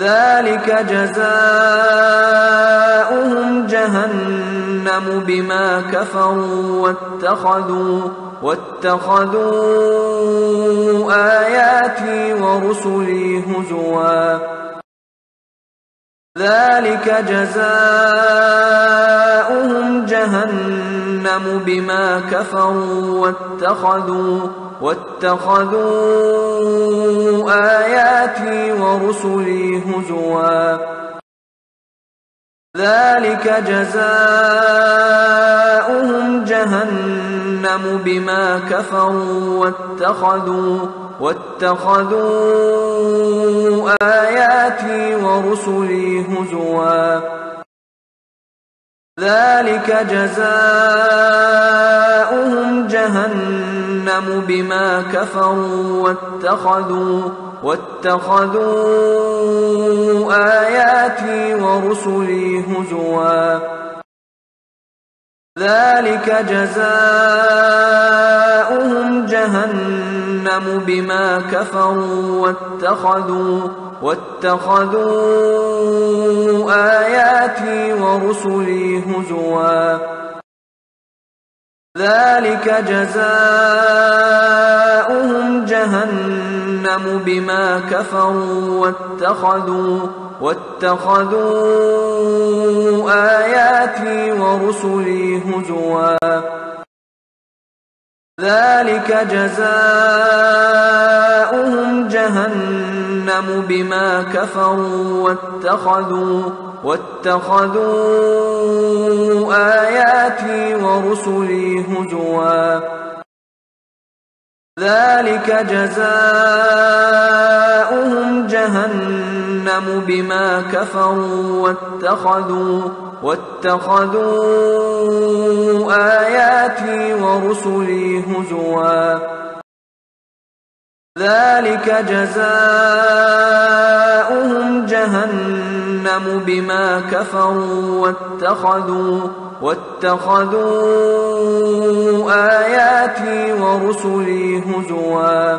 ذلك جزاؤهم جهنم بما كفروا واتخذوا واتخذوا آياتي ورسلي هزوا. ذلك جزاؤهم جهنم بما كفروا واتخذوا واتخذوا آياتي ورسلي هزوا. ذلك جزاؤهم جهنم بما كفروا واتخذوا واتخذوا آياتي ورسلي هزوا. ذلك جزاؤهم جهنم بما كفروا واتخذوا واتخذوا آياتي ورسلي هزوا ذلك جزاؤهم جهنم بما كفروا واتخذوا واتخذوا آياتي ورسلي هزوا ذلك جزاؤهم جهنم بما كفروا واتخذوا واتخذوا آياتي ورسلي هزوا. ذلك جزاؤهم جهنم بما كفروا واتخذوا واتخذوا آياتي ورسلي هزوا. ذلك جزاؤهم جهنم بما كفروا واتخذوا واتخذوا آياتي ورسلي هزوا. ذلك جزاؤهم جهنم بما كفروا واتخذوا واتخذوا آياتي ورسلي هزوا.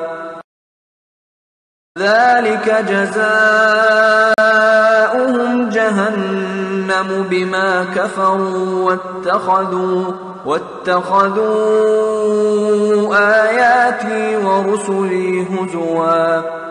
ذلك جزاؤهم جهنم بما كفروا واتخذوا واتخذوا ورسلي هزوا